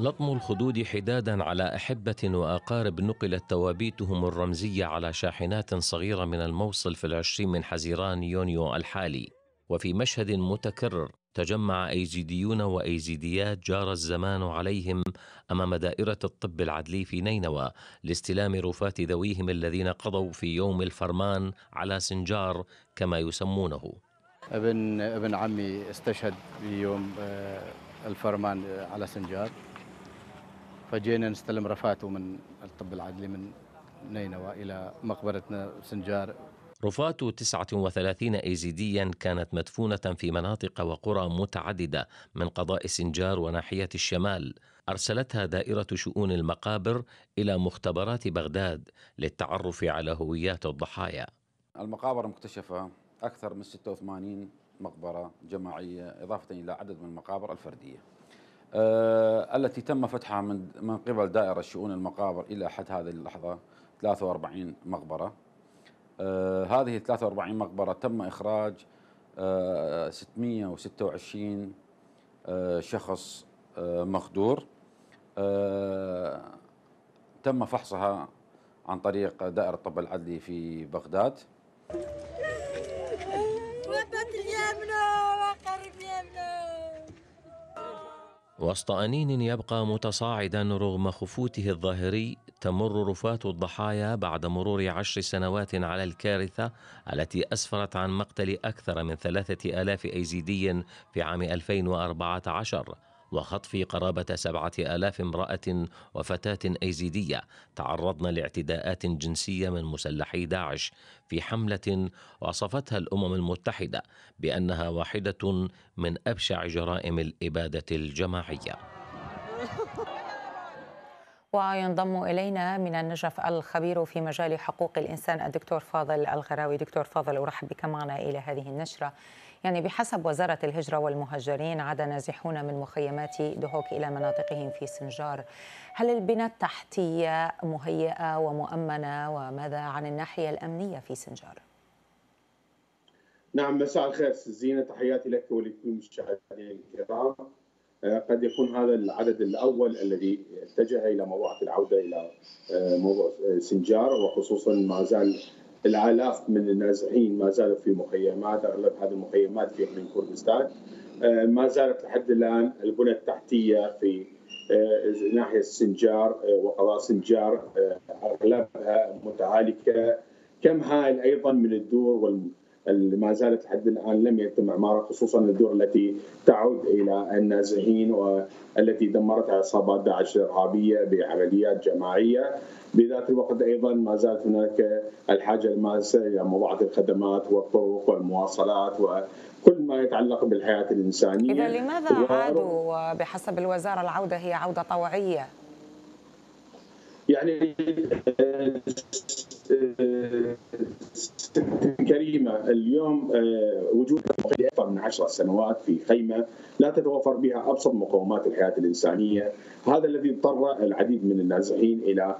لطم الخدود حدادا على أحبة وأقارب نقلت توابيتهم الرمزية على شاحنات صغيرة من الموصل في العشرين من حزيران يونيو الحالي. وفي مشهد متكرر تجمع أيزيديون وأيزيديات جار الزمان عليهم أمام دائرة الطب العدلي في نينوى لاستلام رفات ذويهم الذين قضوا في يوم الفرمان على سنجار كما يسمونه. ابن ابن عمي استشهد في يوم آه، الفرمان على سنجار. فجينا نستلم رفاته من الطب العدلي من نينوى إلى مقبرتنا سنجار. رفات 39 ايزيديا كانت مدفونة في مناطق وقرى متعددة من قضاء سنجار وناحية الشمال. أرسلتها دائرة شؤون المقابر إلى مختبرات بغداد للتعرف على هويات الضحايا. المقابر المكتشفة أكثر من 86 مقبرة جماعية إضافة إلى عدد من المقابر الفردية. آه، التي تم فتحها من من قبل دائرة شؤون المقابر إلى حد هذه اللحظة 43 مقبرة. آه، هذه 43 مقبرة تم إخراج 626 آه، شخص مخدور تم فحصها عن طريق دائرة الطب العدلي في بغداد. وسط أنين يبقى متصاعدا رغم خفوته الظاهري تمر رفات الضحايا بعد مرور عشر سنوات على الكارثة التي أسفرت عن مقتل أكثر من ثلاثة آلاف أيزيدي في عام 2014 وخطف قرابة سبعة آلاف امرأة وفتاة أيزيدية تعرضن لاعتداءات جنسية من مسلحي داعش في حملة وصفتها الأمم المتحدة بأنها واحدة من أبشع جرائم الإبادة الجماعية. وينضم إلينا من النجف الخبير في مجال حقوق الإنسان الدكتور فاضل الغراوي. دكتور فاضل أرحب بك معنا إلى هذه النشرة. يعني بحسب وزارة الهجرة والمهاجرين عاد نازحون من مخيمات دهوك إلى مناطقهم في سنجار. هل البنى التحتية مهيئة ومؤمنة؟ وماذا عن الناحية الأمنية في سنجار؟ نعم مساء الخير زينة تحياتي لك ولكل المشاهدين الكرام. آه، قد يكون هذا العدد الأول الذي اتجه إلى موضوع العودة إلى آه، موضوع سنجار وخصوصا ما زال الالاف من النازحين ما زالوا في مخيمات أغلب هذه المخيمات في اقليم كردستان. آه، ما زالت لحد الآن البنى التحتية في آه، ناحية سنجار آه، وقضاء سنجار أغلبها متهالكه كم هائل أيضا من الدور ما زالت لحد الآن لم يتم إعمارها خصوصا الدور التي تعود إلى النازحين والتي دمرتها عصابات داعش الإرهابية بعمليات جماعية. بذات الوقت أيضا ما زالت هناك الحاجة الماسة إلى موضوعات الخدمات والطرق والمواصلات وكل ما يتعلق بالحياة الإنسانية إذا لماذا و... عادوا بحسب الوزارة العودة هي عودة طوعية؟ يعني كريمة اليوم آه، وجود أكثر من عشر سنوات في خيمة لا تتوفر بها أبسط مقومات الحياة الإنسانية، هذا الذي اضطر العديد من النازحين إلى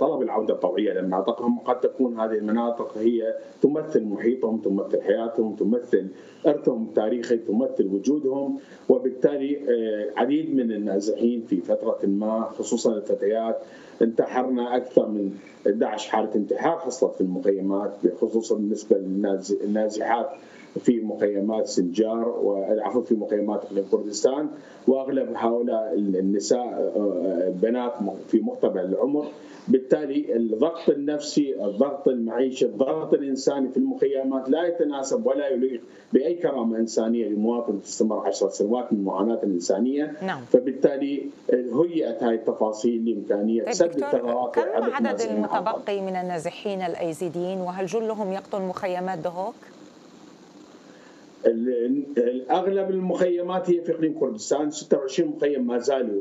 طلب العودة الطوعية لمناطقهم، قد تكون هذه المناطق هي تمثل محيطهم، تمثل حياتهم، تمثل إرثهم التاريخي، تمثل وجودهم، وبالتالي آه، عديد من النازحين في فترة ما خصوصا الفتيات انتحرنا أكثر من 11 حالة انتحار حصلت في المخيمات خصوصا بالنسبة للنازحات. في مخيمات سنجار والعفو في مخيمات كردستان وأغلب هؤلاء النساء آه، بنات في مقتبل العمر بالتالي الضغط النفسي الضغط المعيشي الضغط الإنساني في المخيمات لا يتناسب ولا يليق بأي كرامة إنسانية لمواطن تستمر عشر سنوات من المعاناه الإنسانية نعم. فبالتالي هيئت هذه التفاصيل لإمكانية طيب سد الثغرات كم عدد المتبقي من النازحين الأيزيديين وهل جلهم يقطن مخيمات دهوك؟ اغلب المخيمات هي في إقليم كردستان. 26 مخيم ما زالوا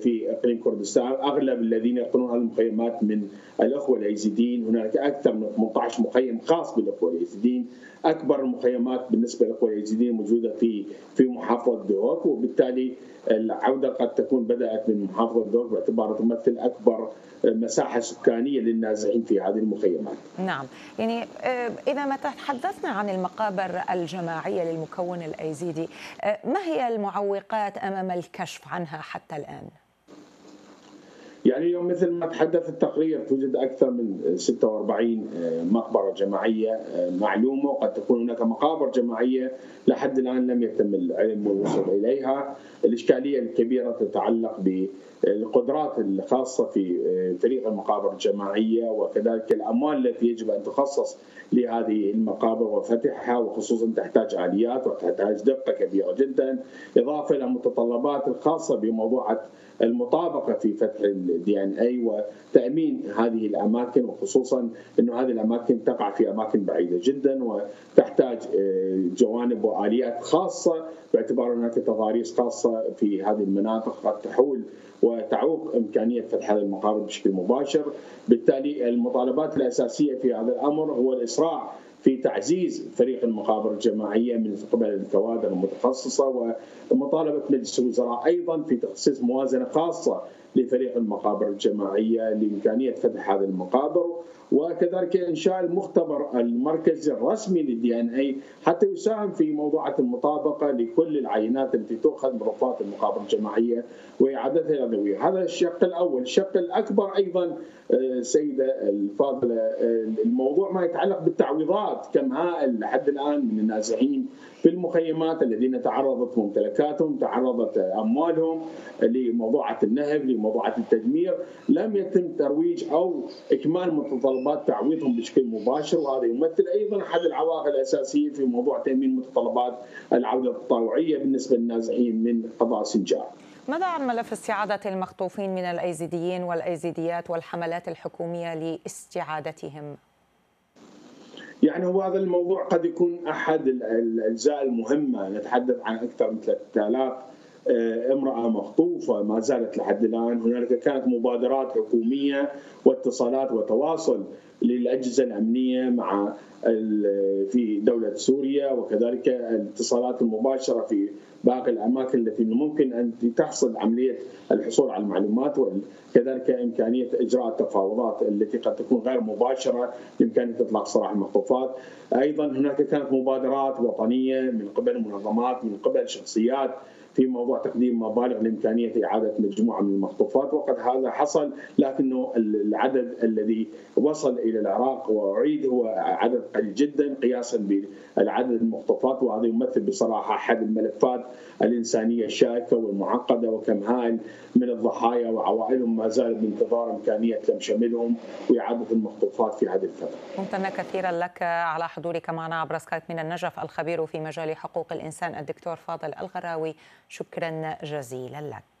في إقليم كردستان. أغلب الذين يقطنون هذه المخيمات من الأخوة الايزيديين هناك أكثر من 18 مخيم خاص بالأخوة الايزيديين أكبر المخيمات بالنسبة للاخوه موجودة في في محافظة دوك وبالتالي العودة قد تكون بدأت من محافظة دوك باعتبارها تمثل أكبر مساحة سكانية للنازحين في هذه المخيمات. نعم، يعني آه، إذا ما تحدثنا عن المقابر الجماعية للمكون الأيزيدي، آه، ما هي المعوقات أمام الكشف عنها حتى الآن؟ يعني اليوم مثل ما تحدث التقرير توجد أكثر من 46 مقبرة جماعية معلومة وقد تكون هناك مقابر جماعية لحد الآن لم يتم العلم والوصول إليها، الإشكالية الكبيرة تتعلق بالقدرات الخاصة في فريق المقابر الجماعية وكذلك الأموال التي يجب أن تخصص لهذه المقابر وفتحها وخصوصا تحتاج آليات وتحتاج دقة كبيرة جدا، إضافة إلى المتطلبات الخاصة بموضوع المطابقة في فتح الدي ان اي وتامين هذه الأماكن وخصوصا إنه هذه الأماكن تقع في أماكن بعيدة جدا وتحتاج آه، جوانب وآليات خاصة باعتبار هناك تضاريس خاصة في هذه المناطق قد تحول وتعوق إمكانية فتح هذه المقابر بشكل مباشر، بالتالي المطالبات الأساسية في هذا الأمر هو الإسراع في تعزيز فريق المقابر الجماعية من قبل الكوادر المتخصصة ومطالبة مجلس الوزراء أيضا في تخصيص موازنة خاصة لفريق المقابر الجماعية لإمكانية فتح هذه المقابر. وكذلك إنشاء المختبر المركزي الرسمي للدي ان اي حتى يساهم في موضوعه المطابقة لكل العينات التي تؤخذ من رفات المقابر الجماعية وإعادتها إلى هذا الشق الأول، الشق الأكبر أيضا آه، سيدة الفاضلة آه، الموضوع ما يتعلق بالتعويضات كم هائل لحد الآن من النازحين في المخيمات الذين تعرضت ممتلكاتهم تعرضت أموالهم لموضوعة النهب لموضوعة التدمير. لم يتم ترويج أو إكمال متطلبات تعويضهم بشكل مباشر وهذا يمثل أيضا أحد العوائق الأساسية في موضوع تأمين متطلبات العودة التطوعيه بالنسبة للنازحين من قضاء سنجار. ماذا عن ملف استعادة المخطوفين من الأيزيديين والأيزيديات والحملات الحكومية لاستعادتهم؟ يعني هو هذا الموضوع قد يكون أحد الأجزاء المهمة نتحدث عن أكثر من 3000 آه، امرأة مخطوفة ما زالت لحد الآن هنالك كانت مبادرات حكومية واتصالات وتواصل للأجهزة الأمنية مع في دولة سوريا وكذلك الاتصالات المباشرة في باقي الأماكن التي ممكن أن تحصل عملية الحصول على المعلومات وكذلك إمكانية إجراء التفاوضات التي قد تكون غير مباشرة لامكانيه إطلاق سراح المخطوفات. أيضا هناك كانت مبادرات وطنية من قبل منظمات من قبل شخصيات في موضوع تقديم مبالغ لإمكانية إعادة مجموعة من المخطوفات. وقد هذا حصل لكنه العدد الذي وصل إلى العراق وأعيد هو عدد قليل جدا قياسا بالعدد المخطوفات. وهذا يمثل بصراحة أحد الملفات الإنسانية الشائكة والمعقدة وكم هائل من الضحايا وعوائلهم ما زالوا بانتظار إمكانية لم شملهم وإعادة المخطوفات في هذه الفترة. ممتنه كثيرا لك على حضورك معنا عبر سكايب من النجف الخبير في مجال حقوق الإنسان الدكتور فاضل الغراوي. شكرا جزيلا لك.